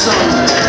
song.